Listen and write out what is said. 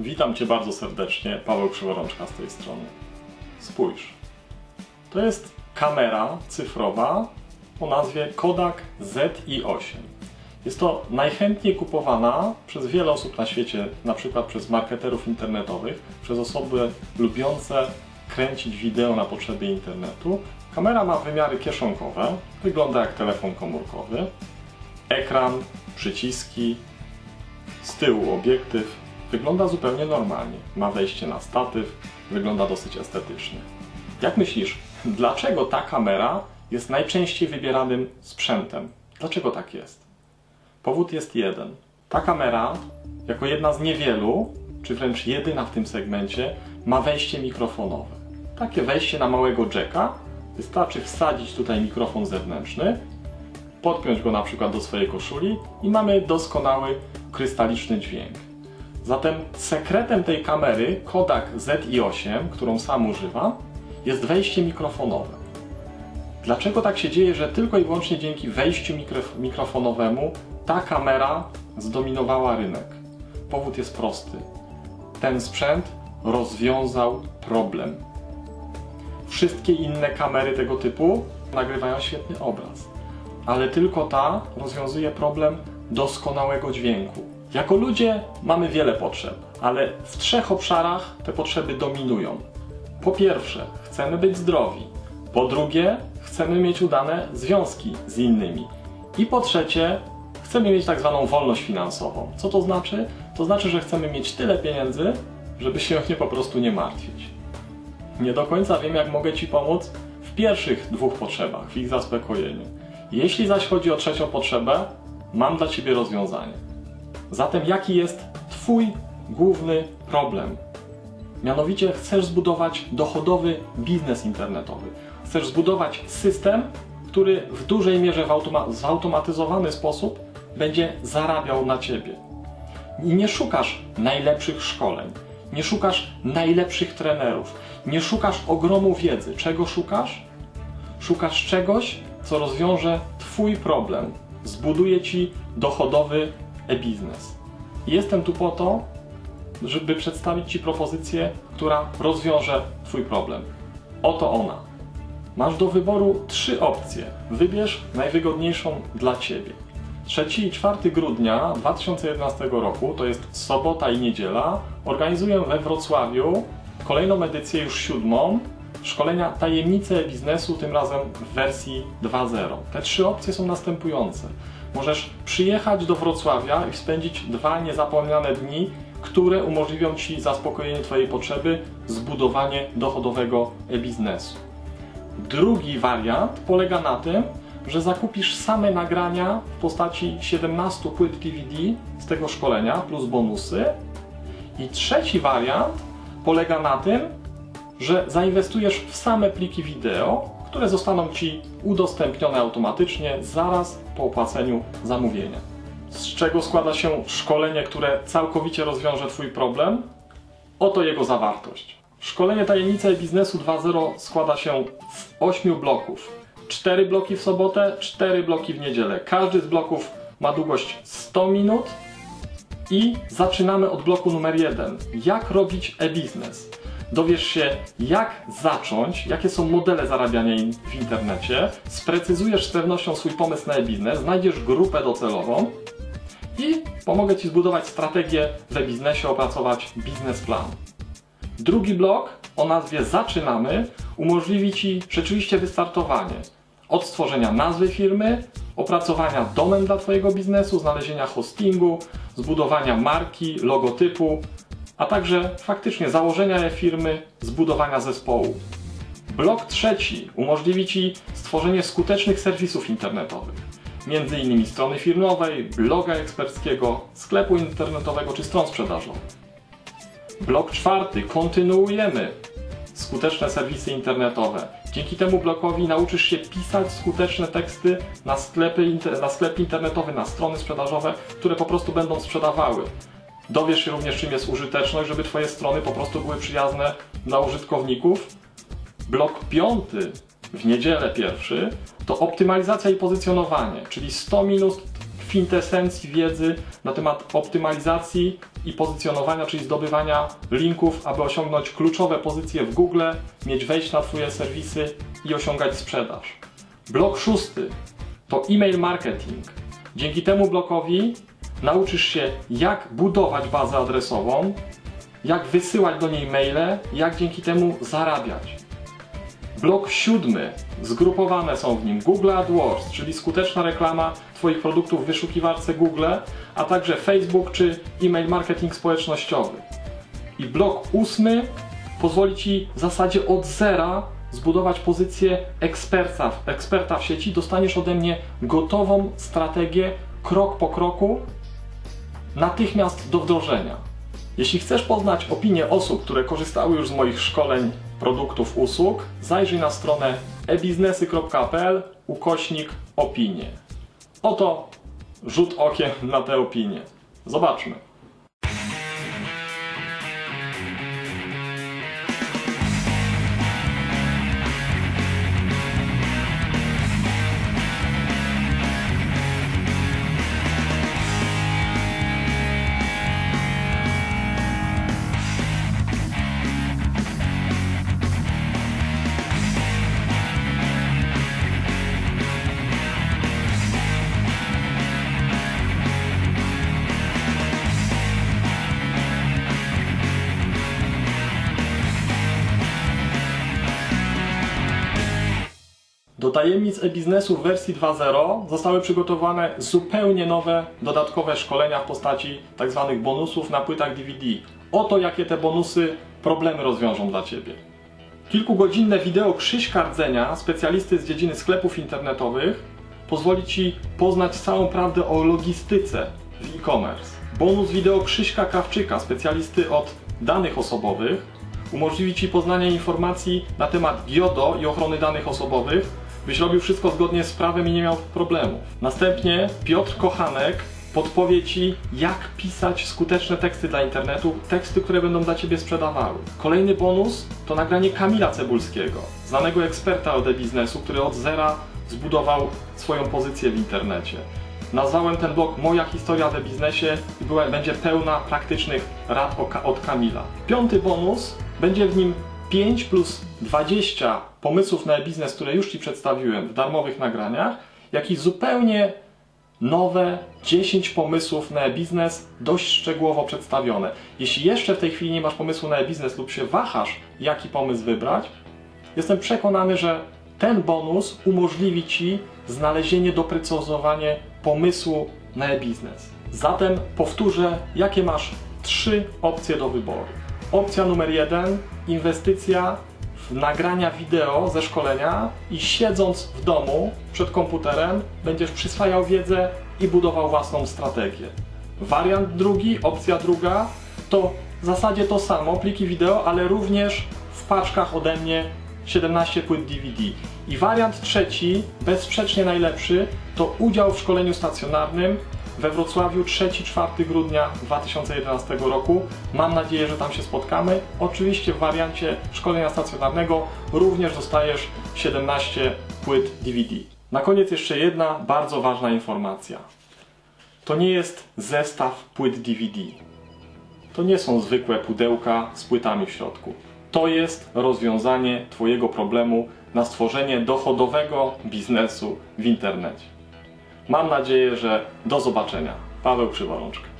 Witam Cię bardzo serdecznie, Paweł Krzyworączka z tej strony. Spójrz, to jest kamera cyfrowa o nazwie Kodak ZI8. Jest to najchętniej kupowana przez wiele osób na świecie, na przykład przez marketerów internetowych, przez osoby lubiące kręcić wideo na potrzeby internetu. Kamera ma wymiary kieszonkowe, wygląda jak telefon komórkowy. Ekran, przyciski, z tyłu obiektyw, wygląda zupełnie normalnie. Ma wejście na statyw, wygląda dosyć estetycznie. Jak myślisz, dlaczego ta kamera jest najczęściej wybieranym sprzętem? Dlaczego tak jest? Powód jest jeden. Ta kamera, jako jedna z niewielu, czy wręcz jedyna w tym segmencie, ma wejście mikrofonowe. Takie wejście na małego jacka. Wystarczy wsadzić tutaj mikrofon zewnętrzny, podpiąć go na przykład do swojej koszuli i mamy doskonały krystaliczny dźwięk. Zatem sekretem tej kamery Kodak ZI8, którą sam używam, jest wejście mikrofonowe. Dlaczego tak się dzieje, że tylko i wyłącznie dzięki wejściu mikrof mikrofonowemu ta kamera zdominowała rynek? Powód jest prosty. Ten sprzęt rozwiązał problem. Wszystkie inne kamery tego typu nagrywają świetny obraz, ale tylko ta rozwiązuje problem doskonałego dźwięku. Jako ludzie mamy wiele potrzeb, ale w trzech obszarach te potrzeby dominują. Po pierwsze, chcemy być zdrowi. Po drugie, chcemy mieć udane związki z innymi. I po trzecie, chcemy mieć tak zwaną wolność finansową. Co to znaczy? To znaczy, że chcemy mieć tyle pieniędzy, żeby się o nie po prostu nie martwić. Nie do końca wiem, jak mogę Ci pomóc w pierwszych dwóch potrzebach, w ich zaspokojeniu. Jeśli zaś chodzi o trzecią potrzebę, mam dla Ciebie rozwiązanie. Zatem jaki jest Twój główny problem? Mianowicie chcesz zbudować dochodowy biznes internetowy. Chcesz zbudować system, który w dużej mierze w automa zautomatyzowany sposób będzie zarabiał na Ciebie. I nie szukasz najlepszych szkoleń, nie szukasz najlepszych trenerów, nie szukasz ogromu wiedzy. Czego szukasz? Szukasz czegoś, co rozwiąże Twój problem, zbuduje Ci dochodowy e-biznes. Jestem tu po to, żeby przedstawić Ci propozycję, która rozwiąże Twój problem. Oto ona. Masz do wyboru trzy opcje. Wybierz najwygodniejszą dla Ciebie. 3 i 4 grudnia 2011 roku, to jest sobota i niedziela, organizuję we Wrocławiu kolejną edycję, już siódmą, szkolenia Tajemnice biznesu, tym razem w wersji 2.0. Te trzy opcje są następujące. Możesz przyjechać do Wrocławia i spędzić dwa niezapomniane dni, które umożliwią Ci zaspokojenie Twojej potrzeby, zbudowanie dochodowego e-biznesu. Drugi wariant polega na tym, że zakupisz same nagrania w postaci 17 płyt DVD z tego szkolenia plus bonusy. I trzeci wariant polega na tym, że zainwestujesz w same pliki wideo, które zostaną Ci udostępnione automatycznie zaraz po opłaceniu zamówienia. Z czego składa się szkolenie, które całkowicie rozwiąże Twój problem? Oto jego zawartość. Szkolenie Tajemnice Biznesu 2.0 składa się z 8 bloków. 4 bloki w sobotę, 4 bloki w niedzielę. Każdy z bloków ma długość 100 minut i zaczynamy od bloku numer 1. Jak robić e-biznes? Dowiesz się, jak zacząć, jakie są modele zarabiania w internecie, sprecyzujesz z pewnością swój pomysł na e-biznes, znajdziesz grupę docelową i pomogę Ci zbudować strategię w e-biznesie, opracować biznesplan. Drugi blok o nazwie Zaczynamy umożliwi Ci rzeczywiście wystartowanie. Od stworzenia nazwy firmy, opracowania domen dla Twojego biznesu, znalezienia hostingu, zbudowania marki, logotypu, a także faktycznie założenia firmy, zbudowania zespołu. Blok trzeci umożliwi Ci stworzenie skutecznych serwisów internetowych, innymi strony firmowej, bloga eksperckiego, sklepu internetowego czy stron sprzedażowych. Blok czwarty kontynuujemy skuteczne serwisy internetowe. Dzięki temu blokowi nauczysz się pisać skuteczne teksty na, sklepy, na sklep internetowy, na strony sprzedażowe, które po prostu będą sprzedawały. Dowiesz się również, czym jest użyteczność, żeby Twoje strony po prostu były przyjazne dla użytkowników. Blok piąty, w niedzielę pierwszy, to optymalizacja i pozycjonowanie, czyli 100 minut kwintesencji wiedzy na temat optymalizacji i pozycjonowania, czyli zdobywania linków, aby osiągnąć kluczowe pozycje w Google, mieć wejść na Twoje serwisy i osiągać sprzedaż. Blok szósty to e-mail marketing. Dzięki temu blokowi nauczysz się, jak budować bazę adresową, jak wysyłać do niej maile, jak dzięki temu zarabiać. Blok siódmy. Zgrupowane są w nim Google AdWords, czyli skuteczna reklama Twoich produktów w wyszukiwarce Google, a także Facebook czy e-mail marketing społecznościowy. I blok ósmy pozwoli Ci w zasadzie od zera zbudować pozycję eksperta, eksperta w sieci. Dostaniesz ode mnie gotową strategię, krok po kroku, natychmiast do wdrożenia. Jeśli chcesz poznać opinie osób, które korzystały już z moich szkoleń, produktów, usług, zajrzyj na stronę ebiznesy.pl ukośnik opinie. Oto rzut okiem na te opinie. Zobaczmy. Do tajemnic e-biznesu w wersji 2.0 zostały przygotowane zupełnie nowe, dodatkowe szkolenia w postaci tzw. bonusów na płytach DVD. Oto jakie te bonusy problemy rozwiążą dla Ciebie. Kilkugodzinne wideo Krzyśka Rdzenia, specjalisty z dziedziny sklepów internetowych, pozwoli Ci poznać całą prawdę o logistyce w e-commerce. Bonus wideo Krzyśka Krawczyka, specjalisty od danych osobowych, umożliwi Ci poznanie informacji na temat GIODO i ochrony danych osobowych, byś robił wszystko zgodnie z prawem i nie miał problemów. Następnie Piotr Kochanek podpowie Ci, jak pisać skuteczne teksty dla internetu, teksty, które będą dla Ciebie sprzedawały. Kolejny bonus to nagranie Kamila Cebulskiego, znanego eksperta od e-biznesu, który od zera zbudował swoją pozycję w internecie. Nazwałem ten blog Moja historia w biznesie i była, będzie pełna praktycznych rad od Kamila. Piąty bonus będzie w nim 5 plus 20 pomysłów na e-biznes, które już Ci przedstawiłem w darmowych nagraniach, jak i zupełnie nowe 10 pomysłów na e-biznes, dość szczegółowo przedstawione. Jeśli jeszcze w tej chwili nie masz pomysłu na e-biznes lub się wahasz, jaki pomysł wybrać, jestem przekonany, że ten bonus umożliwi Ci znalezienie, doprecyzowanie pomysłu na e-biznes. Zatem powtórzę, jakie masz trzy opcje do wyboru. Opcja numer jeden, inwestycja nagrania wideo ze szkolenia i siedząc w domu przed komputerem będziesz przyswajał wiedzę i budował własną strategię. Wariant drugi, opcja druga to w zasadzie to samo, pliki wideo, ale również w paczkach ode mnie 17 płyt DVD. I wariant trzeci, bezsprzecznie najlepszy, to udział w szkoleniu stacjonarnym we Wrocławiu 3-4 grudnia 2011 roku. Mam nadzieję, że tam się spotkamy. Oczywiście w wariancie szkolenia stacjonarnego również dostajesz 17 płyt DVD. Na koniec jeszcze jedna bardzo ważna informacja. To nie jest zestaw płyt DVD. To nie są zwykłe pudełka z płytami w środku. To jest rozwiązanie Twojego problemu na stworzenie dochodowego biznesu w internecie. Mam nadzieję, że do zobaczenia. Paweł Krzyworączka.